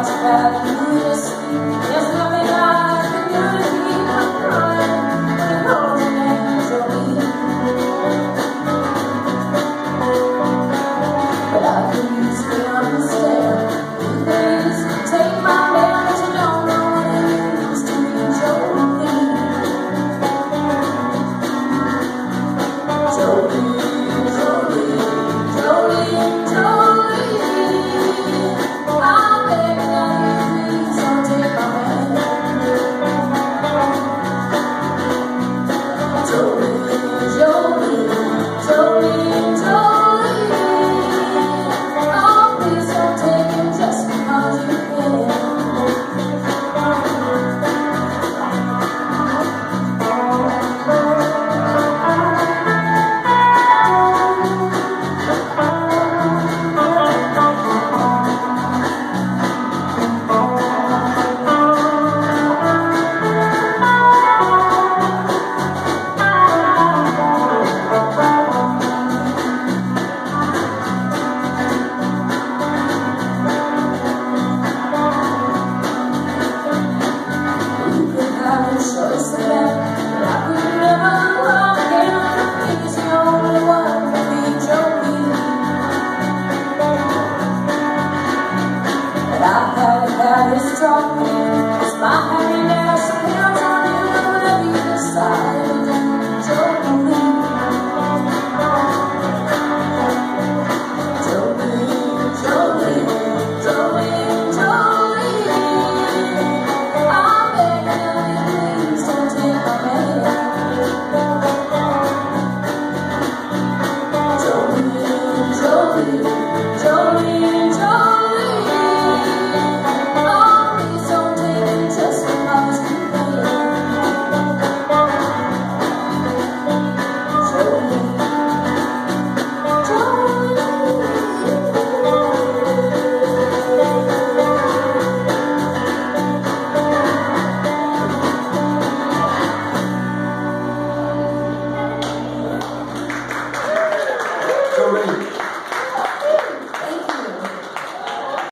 much better than this. There's nothing I can do to keep from crying. I was strong.